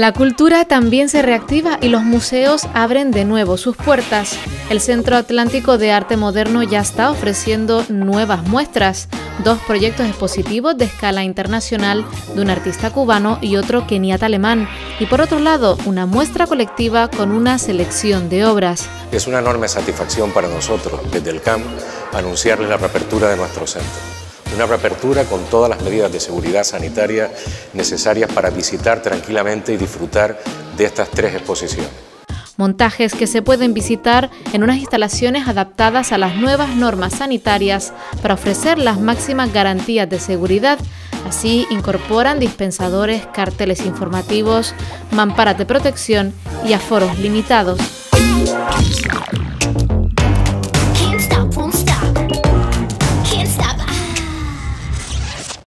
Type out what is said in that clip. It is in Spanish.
La cultura también se reactiva y los museos abren de nuevo sus puertas. El Centro Atlántico de Arte Moderno ya está ofreciendo nuevas muestras, dos proyectos expositivos de escala internacional de un artista cubano y otro keniata alemán, y por otro lado, una muestra colectiva con una selección de obras. Es una enorme satisfacción para nosotros, desde el CAM, anunciarles la reapertura de nuestro centro. Una reapertura con todas las medidas de seguridad sanitaria necesarias para visitar tranquilamente y disfrutar de estas tres exposiciones. Montajes que se pueden visitar en unas instalaciones adaptadas a las nuevas normas sanitarias para ofrecer las máximas garantías de seguridad. Así incorporan dispensadores, carteles informativos, mamparas de protección y aforos limitados.